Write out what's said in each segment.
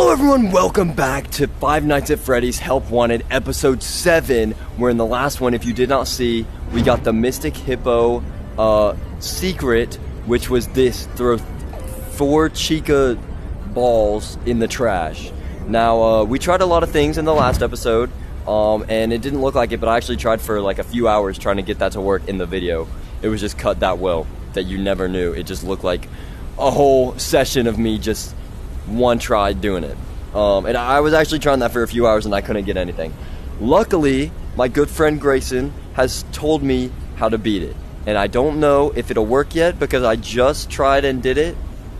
Hello everyone, welcome back to Five Nights at Freddy's Help Wanted episode 7 where in the last one, if you did not see, we got the Mystic Hippo uh, secret which was this, throw four Chica balls in the trash. Now, uh, we tried a lot of things in the last episode um, and it didn't look like it, but I actually tried for like a few hours trying to get that to work in the video. It was just cut that well that you never knew. It just looked like a whole session of me just one try doing it. Um, and I was actually trying that for a few hours and I couldn't get anything. Luckily, my good friend Grayson has told me how to beat it. And I don't know if it'll work yet because I just tried and did it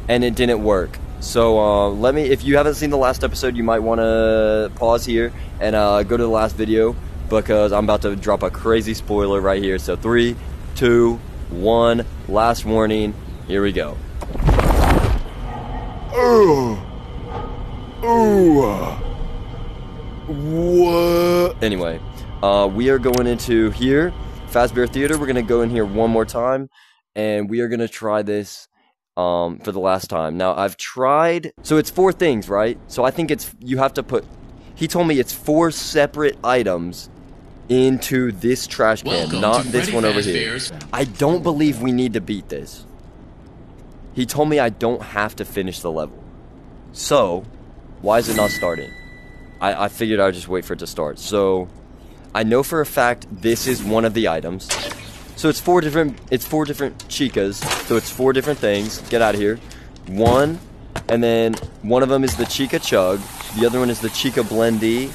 and it didn't work. So uh, let me, if you haven't seen the last episode, you might want to pause here and uh, go to the last video because I'm about to drop a crazy spoiler right here. So three, two, one, last warning. Here we go. Oh. Oh. What? Anyway, uh, we are going into here, Fazbear Theater. We're gonna go in here one more time, and we are gonna try this um, for the last time. Now I've tried. So it's four things, right? So I think it's you have to put. He told me it's four separate items into this trash can, Welcome not this Freddy one over Fazbear's- here. I don't believe we need to beat this. He told me I don't have to finish the level. So, why is it not starting? I, I figured I would just wait for it to start. So, I know for a fact this is one of the items. So it's four different. It's four different chicas. So it's four different things. Get out of here. One, and then one of them is the Chica Chug. The other one is the Chica Blendy.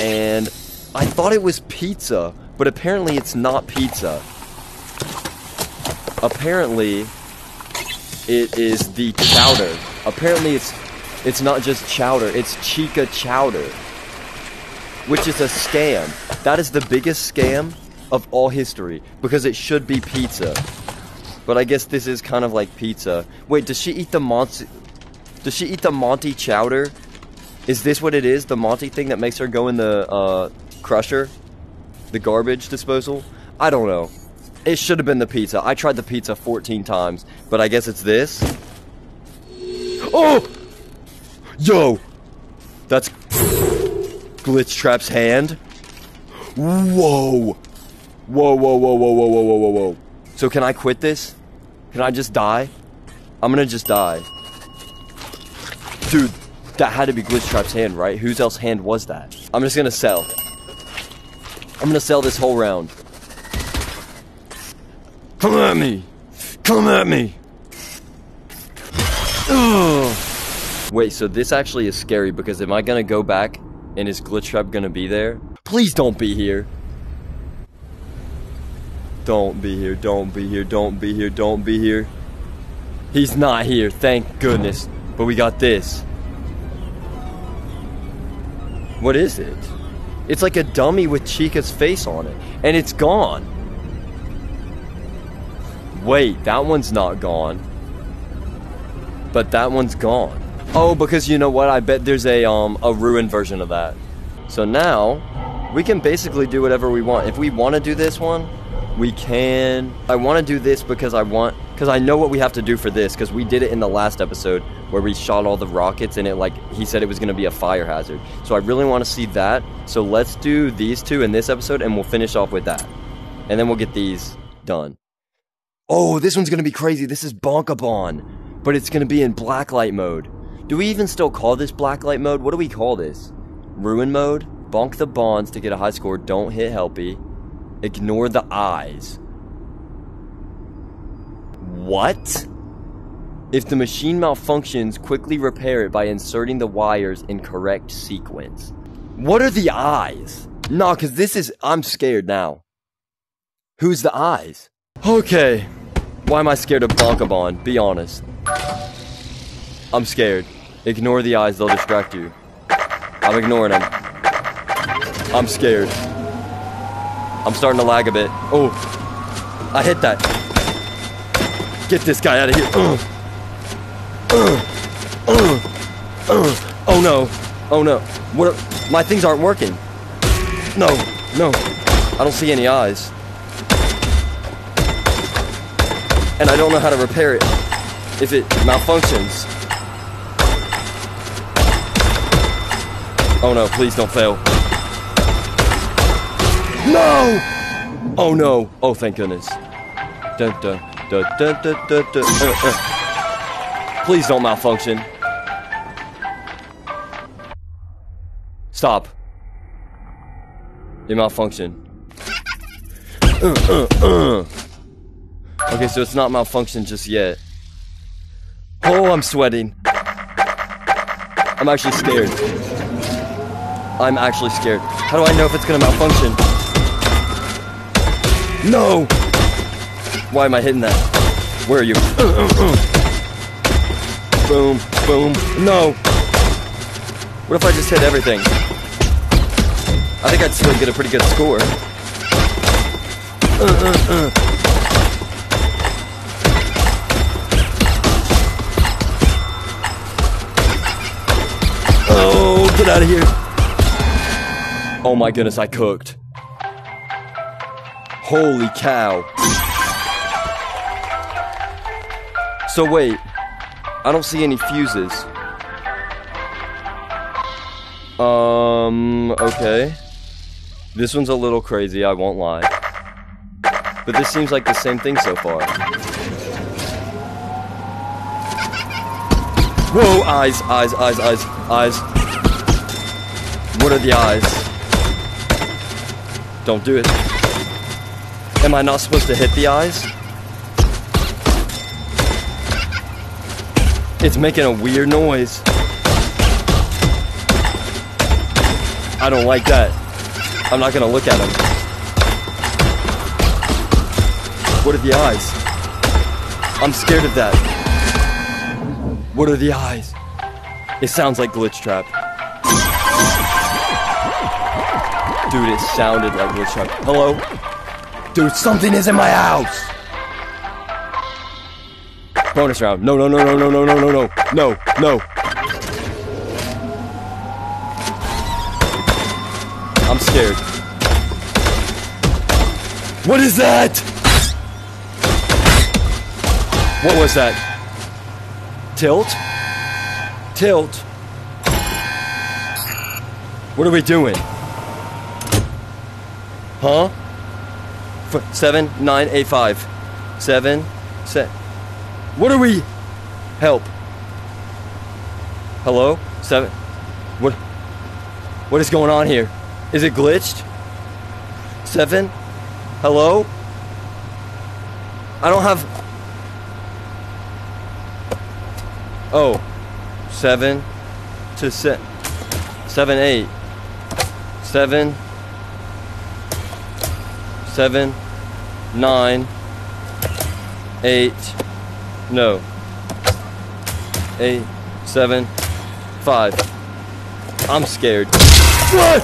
And I thought it was pizza, but apparently it's not pizza. Apparently, it is the chowder. Apparently, it's it's not just chowder. It's Chica Chowder, which is a scam. That is the biggest scam of all history because it should be pizza. But I guess this is kind of like pizza. Wait, does she eat the Monty? Does she eat the Monty chowder? Is this what it is? The Monty thing that makes her go in the uh, crusher, the garbage disposal? I don't know. It should have been the pizza. I tried the pizza 14 times, but I guess it's this. Oh! Yo! That's Glitchtrap's hand. Whoa! Whoa, whoa, whoa, whoa, whoa, whoa, whoa, whoa. So can I quit this? Can I just die? I'm gonna just die. Dude, that had to be Glitchtrap's hand, right? Whose else hand was that? I'm just gonna sell. I'm gonna sell this whole round. Come at me! Come at me! Ugh. Wait, so this actually is scary because am I gonna go back and is Glitchtrap gonna be there? Please don't be here. Don't be here, don't be here, don't be here, don't be here. He's not here, thank goodness. But we got this. What is it? It's like a dummy with Chica's face on it. And it's gone. Wait, that one's not gone. But that one's gone. Oh, because you know what? I bet there's a um a ruined version of that. So now we can basically do whatever we want. If we want to do this one, we can. I want to do this because I want because I know what we have to do for this because we did it in the last episode where we shot all the rockets and it like he said it was going to be a fire hazard. So I really want to see that. So let's do these two in this episode and we'll finish off with that. And then we'll get these done. Oh, this one's gonna be crazy. This is Bonkabon, but it's gonna be in blacklight mode. Do we even still call this blacklight mode? What do we call this? Ruin mode? Bonk the bonds to get a high score. Don't hit Helpy. Ignore the eyes. What? If the machine malfunctions, quickly repair it by inserting the wires in correct sequence. What are the eyes? Nah, cause this is. I'm scared now. Who's the eyes? Okay. Why am I scared of Bonkabon? Be honest. I'm scared. Ignore the eyes, they'll distract you. I'm ignoring them. I'm scared. I'm starting to lag a bit. Oh, I hit that. Get this guy out of here. Oh no. Oh no. What? My things aren't working. No. No. I don't see any eyes. And I don't know how to repair it if it malfunctions. Oh no, please don't fail. No! Oh no. Oh, thank goodness. Dun, dun, dun, dun, dun, dun, dun. Uh, uh. Please don't malfunction. Stop. You malfunction. Uh, uh, uh. Okay, so it's not malfunction just yet. Oh, I'm sweating. I'm actually scared. I'm actually scared. How do I know if it's gonna malfunction? No! Why am I hitting that? Where are you? Uh, uh, uh. Boom, boom. No! What if I just hit everything? I think I'd still get a pretty good score. Oh, get out of here. Oh my goodness, I cooked. Holy cow. So wait, I don't see any fuses. Um, okay. This one's a little crazy, I won't lie. But this seems like the same thing so far. Whoa, eyes, eyes, eyes, eyes, eyes. What are the eyes? Don't do it. Am I not supposed to hit the eyes? It's making a weird noise. I don't like that. I'm not gonna look at them. What are the eyes? I'm scared of that. What are the eyes? It sounds like Glitchtrap. Dude, it sounded like Trap. Hello? Dude, something is in my house! Bonus round. No, no, no, no, no, no, no, no, no, no, no. I'm scared. What is that? What was that? Tilt? Tilt? What are we doing? Huh? F seven, nine, eight, five. Seven, se- What are we? Help. Hello? Seven. What? What is going on here? Is it glitched? Seven? Hello? I don't have. Oh. Seven to se- seven, eight. Seven. Seven. Nine. Eight. No. eight, seven, five. I'm scared. What?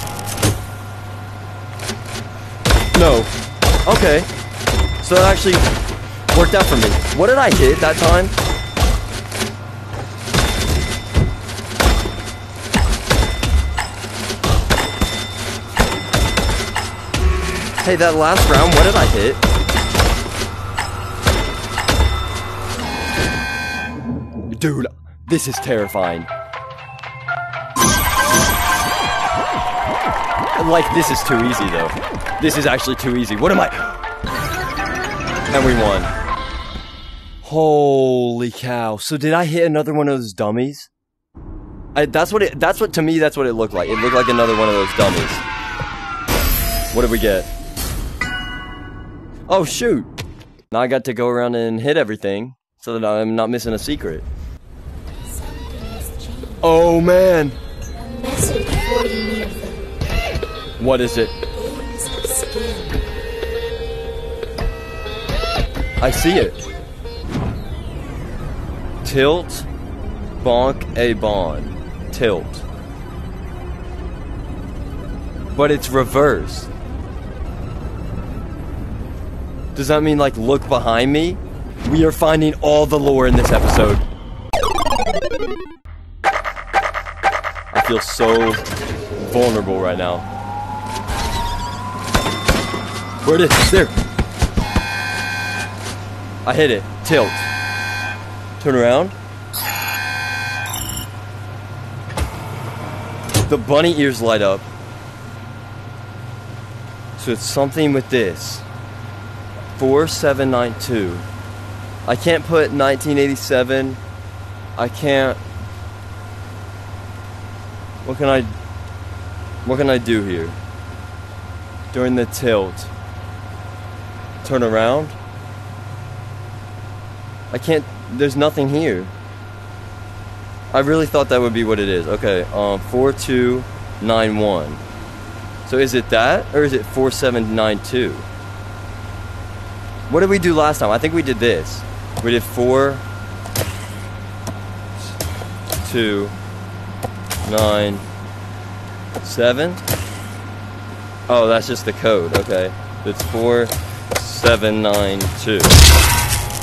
No. Okay. So that actually worked out for me. What did I hit that time? Hey, that last round, what did I hit? Dude, this is terrifying. Like, this is too easy, though. This is actually too easy. What am I? And we won. Holy cow. So did I hit another one of those dummies? I, that's what it, that's what, to me, that's what it looked like. It looked like another one of those dummies. What did we get? Oh, shoot. Now I got to go around and hit everything so that I'm not missing a secret. Oh, man. What is it? I see it. Tilt, bonk a bon. Tilt. But it's reversed. Does that mean, like, look behind me? We are finding all the lore in this episode. I feel so vulnerable right now. Where it is? There. I hit it. Tilt. Turn around. The bunny ears light up. So it's something with this. 4792. I can't put 1987. I can't. What can I. What can I do here? During the tilt. Turn around? I can't. There's nothing here. I really thought that would be what it is. Okay, um, 4291. So is it that or is it 4792? What did we do last time? I think we did this. We did four, two, nine, seven. Oh, that's just the code. Okay, it's four, seven, nine, two.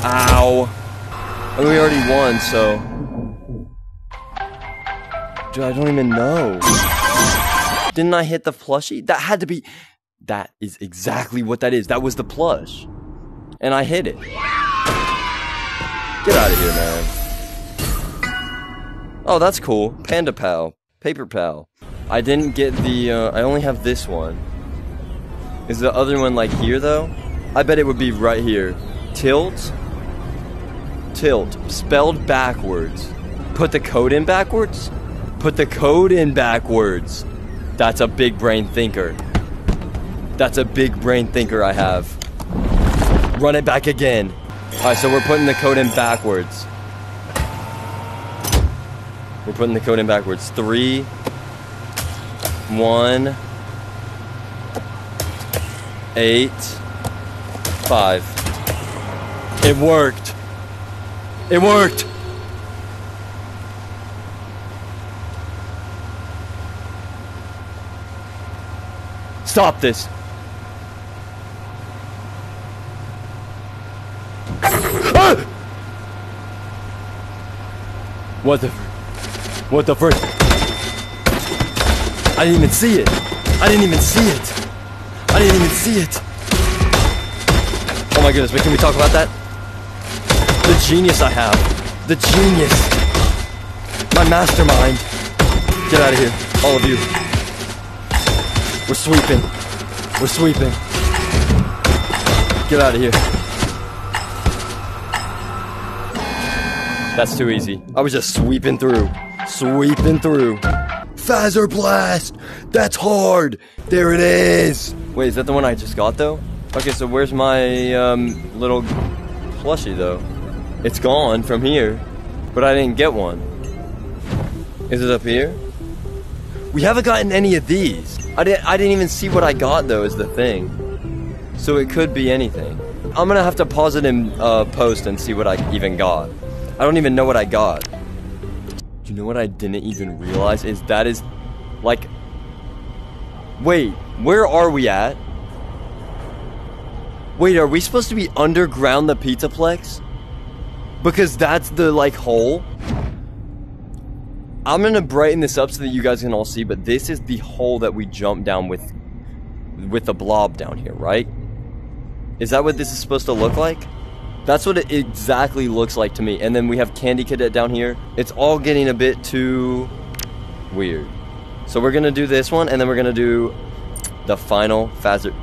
Ow! And we already won, so. Dude, I don't even know. Didn't I hit the plushie? That had to be. That is exactly what that is. That was the plush. And I hit it. Get out of here, man. Oh, that's cool. Panda Pal. Paper Pal. I didn't get the. Uh, I only have this one. Is the other one like here, though? I bet it would be right here. Tilt. Tilt. Spelled backwards. Put the code in backwards? Put the code in backwards. That's a big brain thinker. That's a big brain thinker I have. Run it back again. Alright, so we're putting the code in backwards. We're putting the code in backwards. Three, one, eight, five. It worked. It worked. Stop this. What the? What the frick? I didn't even see it. I didn't even see it. I didn't even see it. Oh my goodness, but can we talk about that? The genius I have. The genius. My mastermind. Get out of here, all of you. We're sweeping. We're sweeping. Get out of here. That's too easy. I was just sweeping through. Sweeping through. Fazerblast! That's hard! There it is! Wait, is that the one I just got though? Okay, so where's my um, little plushie though? It's gone from here, but I didn't get one. Is it up here? We haven't gotten any of these. I didn't. I didn't even see what I got though. Is the thing. So it could be anything. I'm gonna have to pause it in uh, post and see what I even got. I don't even know what I got. You know what I didn't even realize is that is like. Wait, where are we at? Wait, are we supposed to be underground the pizza Pizzaplex? Because that's the like hole. I'm gonna brighten this up so that you guys can all see, but this is the hole that we jumped down with with the blob down here, right? Is that what this is supposed to look like? That's what it exactly looks like to me. And then we have Candy Cadet down here. It's all getting a bit too weird. So we're gonna do this one, and then we're gonna do the final Fazer.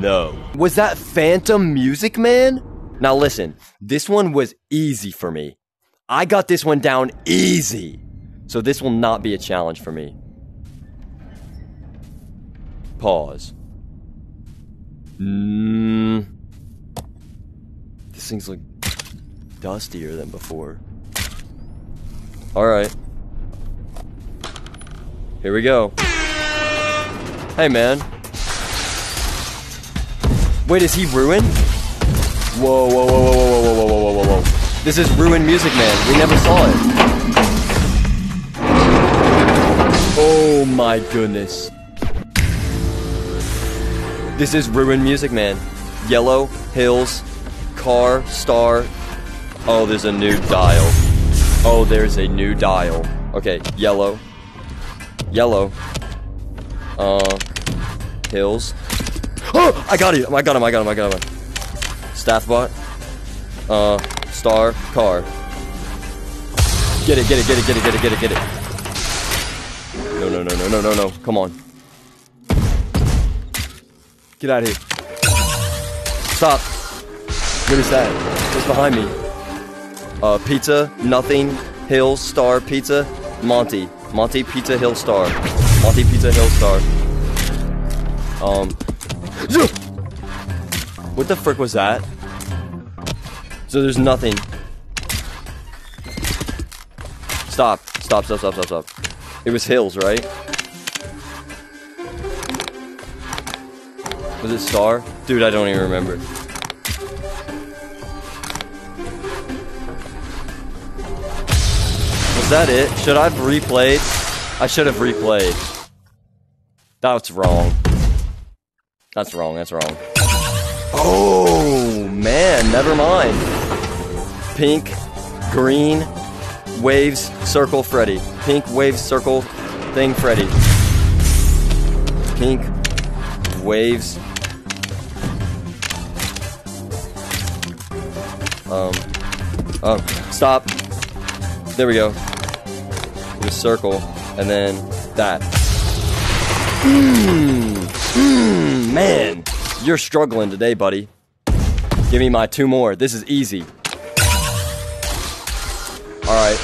No. Was that Phantom Music Man? Now listen, this one was easy for me. I got this one down easy. So this will not be a challenge for me. Pause. Mmm. This thing's like dustier than before. Alright. Here we go. Hey man. Wait, is he ruined? Whoa, whoa, whoa, whoa, whoa, whoa, whoa, whoa, whoa, whoa. This is Ruined Music Man. We never saw it. Oh my goodness. This is Ruined Music Man. Yellow, hills, car, star. Oh, there's a new dial. Oh, there's a new dial. Okay, yellow. Yellow. Uh, hills. Oh, I got him. I got him. I got him. I got him. Staff bot. Uh, star, car. Get it, get it, get it, get it, get it, get it, get it. No, no, no, no, no, no, no. Come on. Get out of here. Stop. What is that? What's behind me? Uh, pizza, nothing, Hill, star, pizza, Monty. Monty, pizza, Hill, star. Monty, pizza, Hill, star. Um. What the frick was that? So there's nothing. Stop. Stop, stop, stop, stop, stop. It was Hills, right? Was it Star? Dude, I don't even remember. That it? Should I have replayed? I should have replayed. That's wrong. That's wrong, that's wrong. Oh, man, never mind. Pink, green, waves, circle, Freddy. Pink, waves, circle, thing, Freddy. Pink, waves. Um, oh, stop. There we go. Was circle, and then that. Mmm, mmm, man. You're struggling today, buddy. Give me my two more. This is easy. Alright.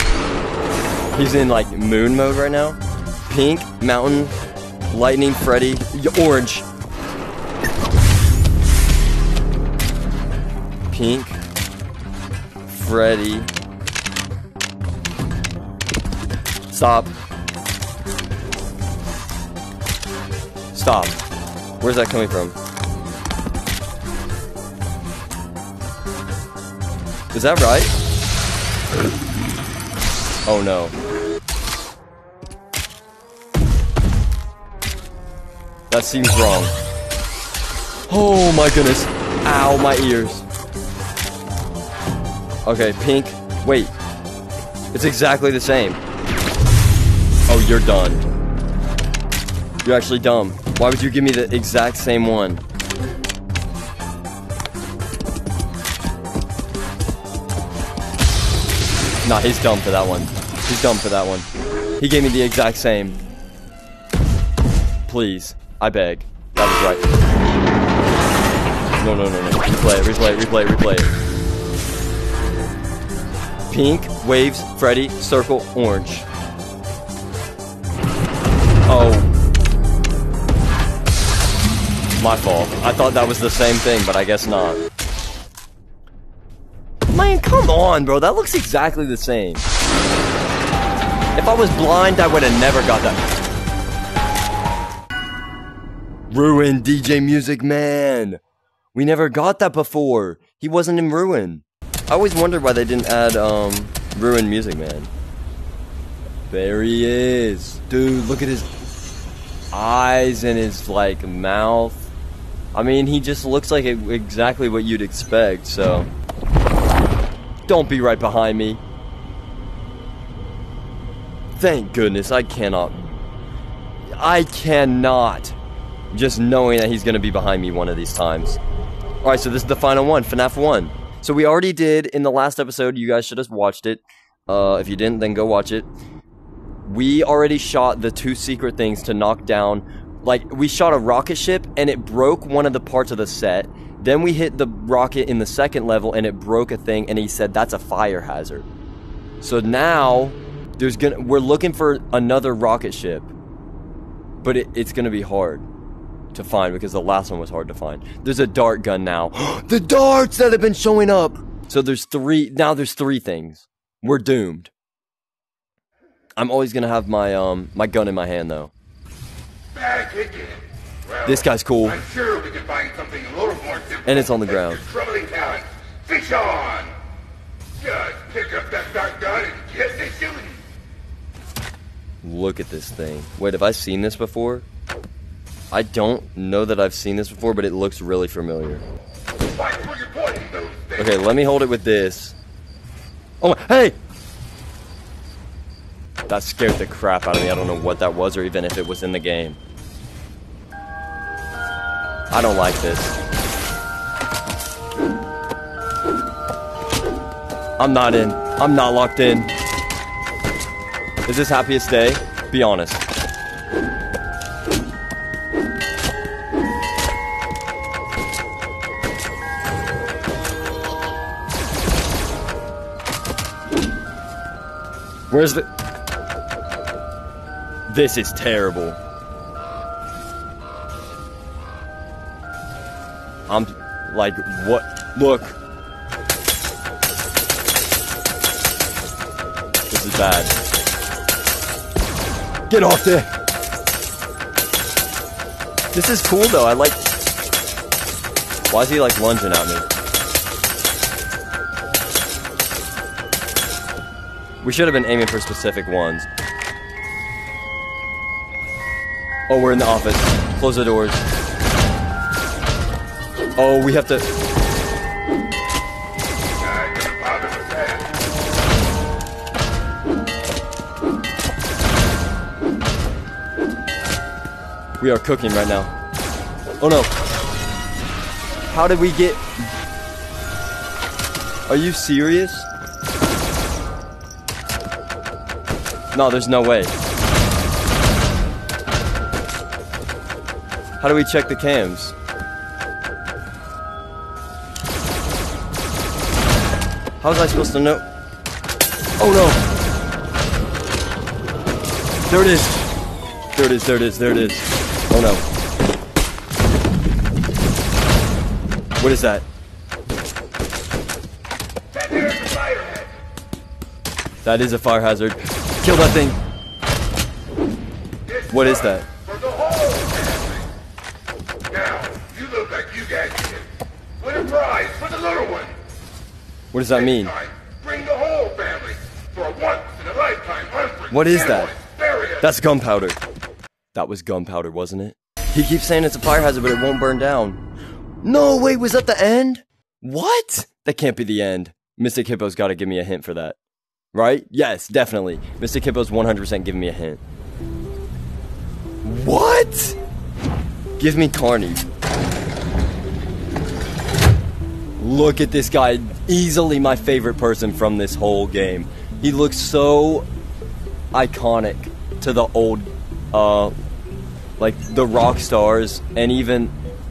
He's in like moon mode right now. Pink, mountain, lightning, Freddy, orange. Pink, Freddy. Stop. Stop. Where's that coming from? Is that right? Oh no. That seems wrong. Oh my goodness. Ow, my ears. Okay, pink. Wait. It's exactly the same. You're done. You're actually dumb. Why would you give me the exact same one? Nah, he's dumb for that one. He's dumb for that one. He gave me the exact same. Please, I beg. That was right. No, no, no, no. Replay replay replay replay. Pink, waves, Freddy, circle, orange. My fault. I thought that was the same thing, but I guess not. Man, come on, bro. That looks exactly the same. If I was blind, I would have never got that. Ruin DJ Music Man. We never got that before. He wasn't in Ruin. I always wondered why they didn't add um Ruin Music Man. There he is. Dude, look at his eyes and his like mouth. I mean, he just looks like exactly what you'd expect, so don't be right behind me. Thank goodness, I cannot. I cannot. Just knowing that he's gonna be behind me one of these times. Alright, so this is the final one, FNAF 1. So we already did in the last episode, you guys should have watched it. Uh, if you didn't, then go watch it. We already shot the two secret things to knock down. Like, we shot a rocket ship and it broke one of the parts of the set. Then we hit the rocket in the second level and it broke a thing, and he said that's a fire hazard. So now there's gonna we're looking for another rocket ship, but it, it's gonna be hard to find because the last one was hard to find. There's a dart gun now. the darts that have been showing up. So there's three now. There's three things. We're doomed. I'm always gonna have my um my gun in my hand though. Bad ticket. Well, This guy's cool. I'm sure we can find something a little more difficult. And it's on the ground. Troubling talent. Fish on. Just pick up that dart gun and get to shooting. Look at this thing. Wait, have I seen this before? I don't know that I've seen this before, but it looks really familiar. Watch where you're pointing those things. Okay, let me hold it with this. Oh my, hey! That scared the crap out of me. I don't know what that was or even if it was in the game. I don't like this. I'm not in. I'm not locked in. Is this happiest day? Be honest. Where's the... This is terrible. I'm like, what? Look. This is bad. Get off there! This is cool though, I like. Why is he like lunging at me? We should have been aiming for specific ones. Oh, we're in the office. Close the doors. Oh, we have to. We are cooking right now. Oh no. How did we get. Are you serious? No, there's no way. How do we check the cams? How was I supposed to know? Oh no! There it is! There it is, there it is, there it is. Oh no. What is that? That is a fire hazard. Kill that thing. What is that? For the whole family. Now, you look like you guys did. Win a prize for the little one. What does that mean? Bring the whole family for once in a lifetime What is that? That's gunpowder. That was gunpowder, wasn't it? He keeps saying it's a fire hazard, but it won't burn down. No, wait, was that the end? What? That can't be the end. Mystic Hippo's got to give me a hint for that. Right? Yes, definitely. Mystic Hippo's 100% giving me a hint. What? Give me Carnie. Look at this guy. Easily my favorite person from this whole game. He looks so iconic to the old uh like the rock stars and even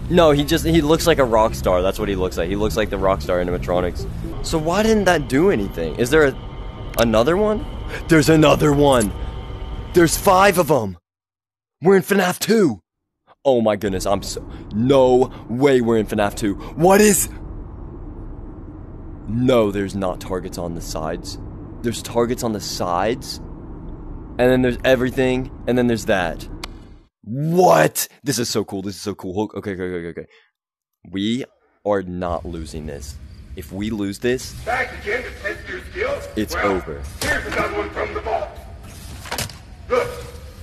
no he just he looks like a rock star. That's what he looks like. He looks like the rock star animatronics. So why didn't that do anything? Is there a, another one? There's another one. There's five of them we're in FNAF 2 oh my goodness I'm so no way we're in FNAF 2 what is no there's not targets on the sides there's targets on the sides and then there's everything, and then there's that. What? This is so cool. This is so cool. Okay, okay, okay, okay. We are not losing this. If we lose this, Back again to test your skills? It's well, over. Here's another one from the vault. Look,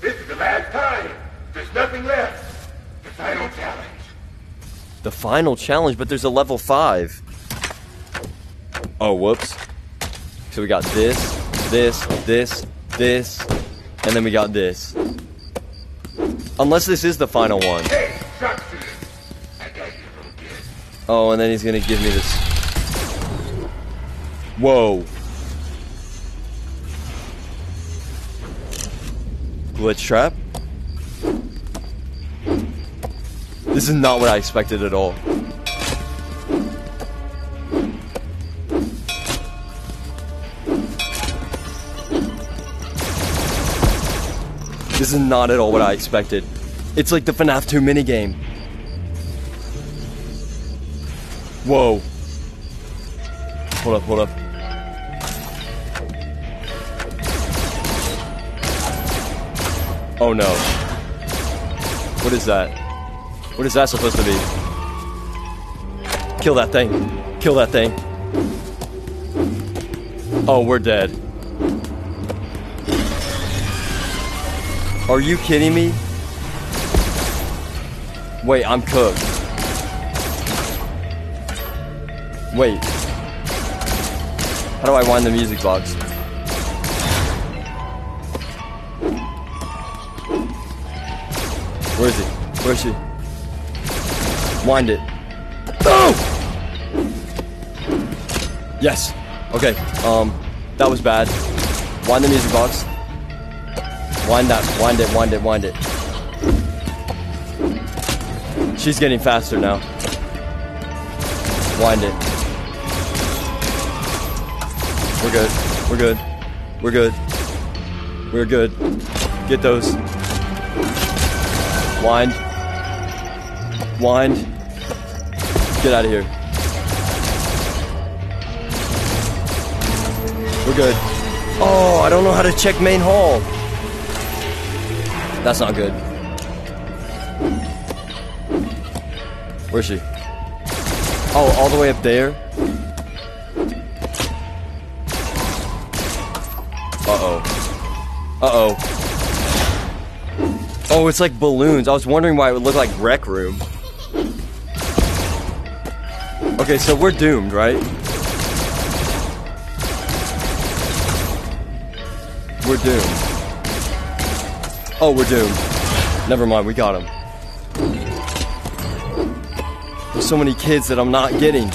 this is the last time. There's nothing left. The final challenge. the final challenge, but there's a level 5. Oh, whoops. So we got this, this, this, this, and then we got this. Unless this is the final one. Oh, and then he's gonna give me this. Whoa. Glitchtrap? This is not what I expected at all. Is not at all what I expected. It's like the FNAF 2 minigame. Whoa. Hold up, hold up. Oh no. What is that? What is that supposed to be? Kill that thing. Kill that thing. Oh, we're dead. Are you kidding me? Wait, I'm cooked. Wait. How do I wind the music box? Where is he? Where is she? Wind it. Oh! Yes. Okay. Um, that was bad. Wind the music box. Wind that. Wind it. Wind it. Wind it. She's getting faster now. Wind it. We're good. We're good. We're good. We're good. Get those. Wind. Wind. Get out of here. We're good. Oh, I don't know how to check main hall. That's not good. Where's she? Oh, all the way up there? Uh-oh. Uh-oh. Oh, it's like balloons. I was wondering why it would look like Rec Room. Okay, so we're doomed, right? We're doomed. Oh, we're doomed. Never mind, we got him. There's so many kids that I'm not getting.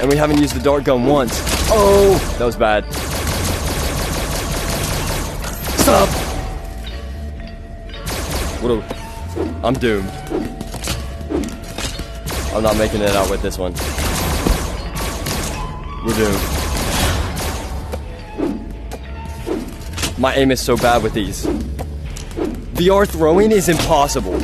And we haven't used the dart gun once. Oh, that was bad. Stop! What a... I'm doomed. I'm not making it out with this one. We're doomed. My aim is so bad with these. VR throwing is impossible.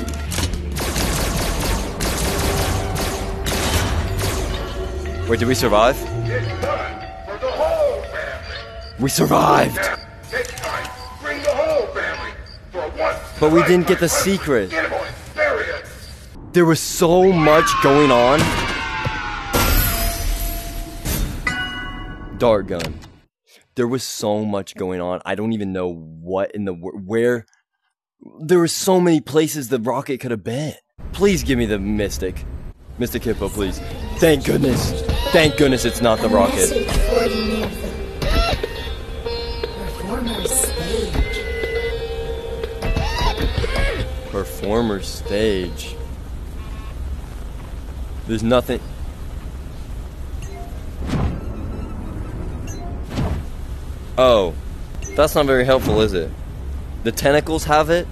Wait, did we survive? It's done for the whole family. We survived! Now, next time, bring the whole family for a once. But we didn't get the secret. Get him on. There he is. There was so much going on. Dart gun. There was so much going on. I don't even know what in the where. There were so many places the rocket could have been. Please give me the mystic, Mystic Hippo, please. Thank goodness. Thank goodness it's not the rocket. message for you near the performer stage. Performer stage. There's nothing. Oh, that's not very helpful, is it? The tentacles have it?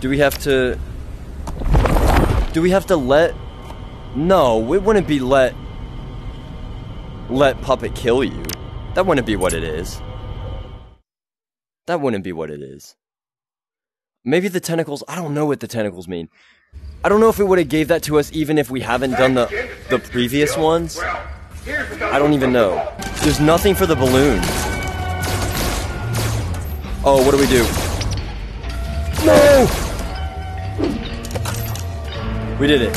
Do we have to. Do we have to let. No, it wouldn't be let. Let Puppet kill you. That wouldn't be what it is. That wouldn't be what it is. Maybe the tentacles. I don't know what the tentacles mean. I don't know if it would have gave that to us even if we haven't done the the previous ones. I don't even know. There's nothing for the balloon. Oh, what do we do? No! We did it.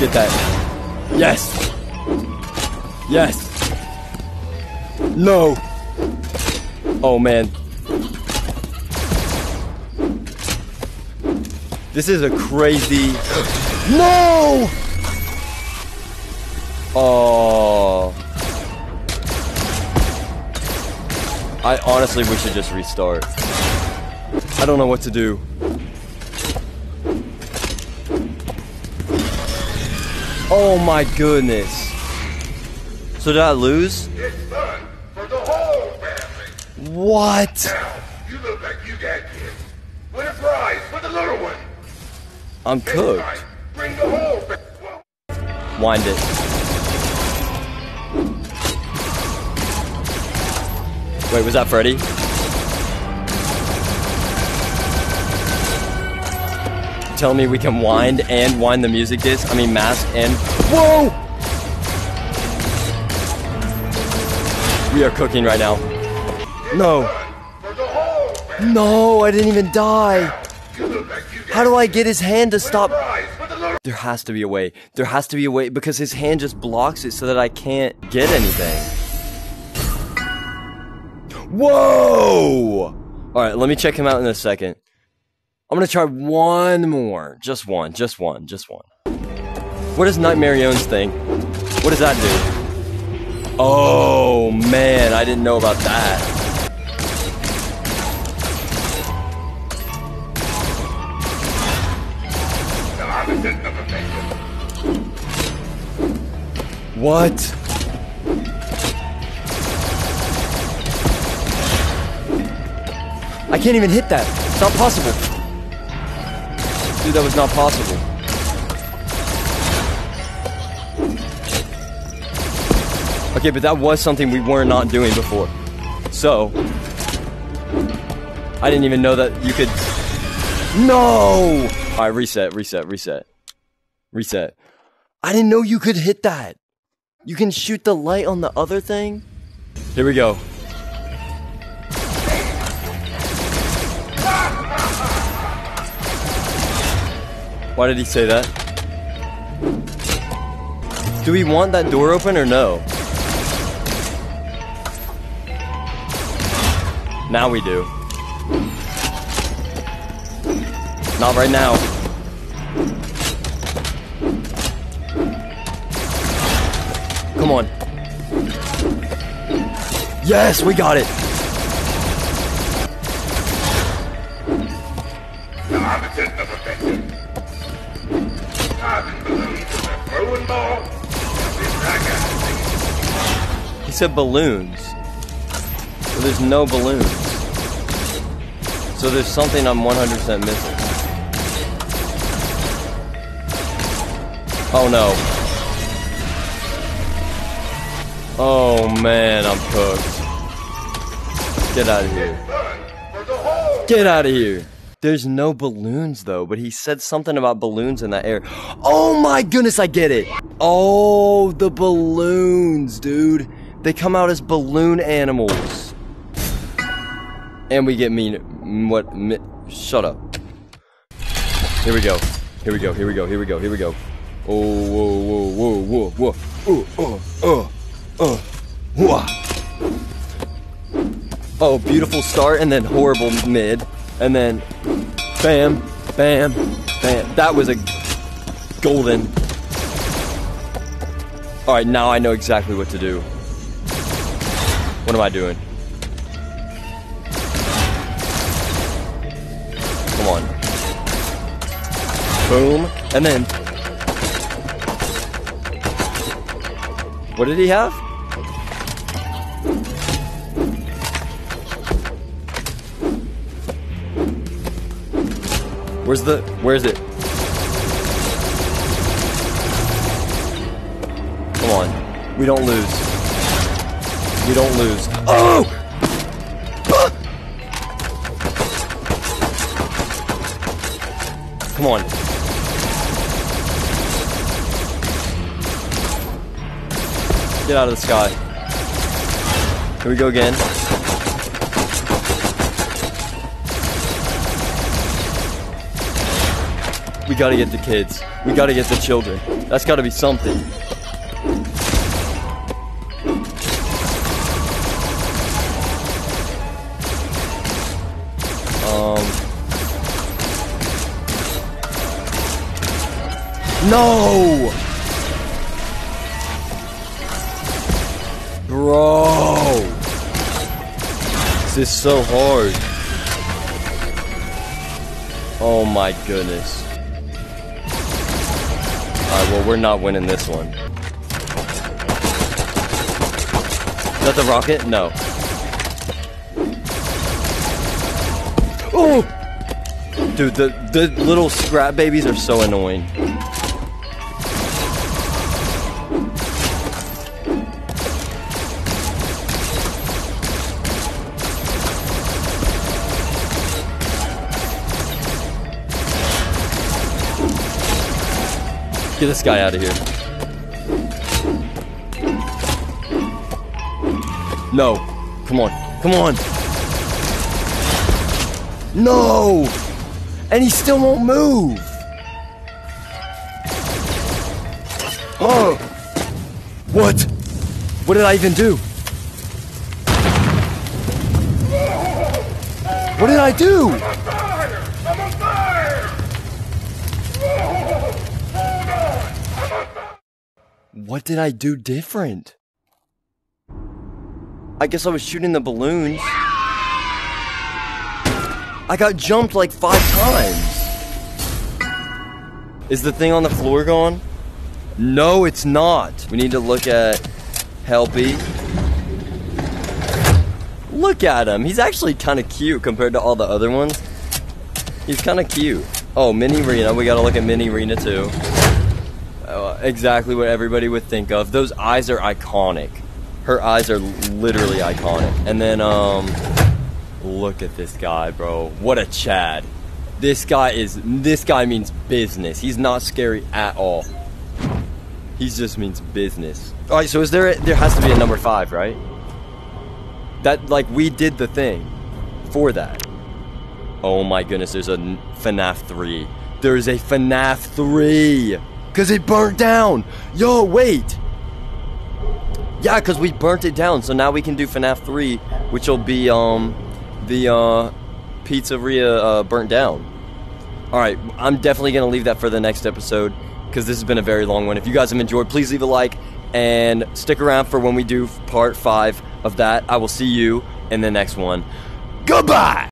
Get that. Yes. Yes. No. Oh man. This is a crazy. No! Oh. I honestly we should just restart. I don't know what to do. Oh my goodness. So did I lose? It's done for the whole family. What? Now, you look like you got kids. Win a prize for the little one. I'm cooked. bring the whole Wind it. Wait, was that Freddy? Tell me we can wind and wind the music disc. I mean, mask and. Whoa! We are cooking right now. No. No, I didn't even die. How do I get his hand to stop? There has to be a way. There has to be a way because his hand just blocks it so that I can't get anything. Whoa! Alright, let me check him out in a second. I'm gonna try one more. Just one, just one, just one. What is Nightmarionne's thing? What does that do? Oh man, I didn't know about that. What? I can't even hit that. It's not possible. Dude, that was not possible. Okay, but that was something we were not doing before. So, I didn't even know that you could. No! Alright, reset, reset, reset. Reset. I didn't know you could hit that. You can shoot the light on the other thing? Here we go. Why did he say that? Do we want that door open or no? Now we do. Not right now. Come on. Yes, we got it. Said balloons. But there's no balloons. So there's something I'm 100% missing. Oh no. Oh man, I'm cooked. Get out of here. Get out of here. There's no balloons though, but he said something about balloons in that air. Oh my goodness, I get it. Oh, the balloons, dude. They come out as balloon animals. And we get mean. What? Mi- shut up. Here we go. Here we go. Here we go. Here we go. Here we go. Oh, whoa, whoa, whoa, whoa, whoa. Oh, oh, oh, oh. Oh, beautiful start and then horrible mid. And then bam, bam, bam. That was a golden. Alright, now I know exactly what to do. What am I doing? Come on. Boom. And then. What did he have? Where's the. Where's it? Come on. We don't lose. We don't lose. Oh! Come on. Get out of the sky. Here we go again. We gotta get the kids. We gotta get the children. That's gotta be something. No! Bro! This is so hard. Oh my goodness. Alright, well, we're not winning this one. Is that the rocket? No. Oh! Dude, the, the little scrap babies are so annoying. Get this guy out of here. No. Come on. Come on. No! And he still won't move. Oh. What? What did I even do? What did I do? Fire! I'm on fire! Whoa! Hold on! I'm on fire! What did I do different? I guess I was shooting the balloons. I got jumped like five times. Is the thing on the floor gone? No, it's not. We need to look at Helpy. Look at him. He's actually kind of cute compared to all the other ones. He's kind of cute. Oh, Minireena. We gotta look at Minireena too. Exactly what everybody would think of. Those eyes are iconic. Her eyes are literally iconic. And then, um, look at this guy, bro. What a Chad. This guy is, this guy means business. He's not scary at all. He just means business. All right, so is there, a, there has to be a number five, right? That, like, we did the thing for that. Oh my goodness, there's a FNAF 3. There's a FNAF 3! Because it burnt down! Yo, wait! Yeah, because we burnt it down, so now we can do FNAF 3, which will be, um, the, uh, pizzeria, uh, burnt down. Alright, I'm definitely going to leave that for the next episode, because this has been a very long one. If you guys have enjoyed, please leave a like, and stick around for when we do part 5 of that. I will see you in the next one. Goodbye!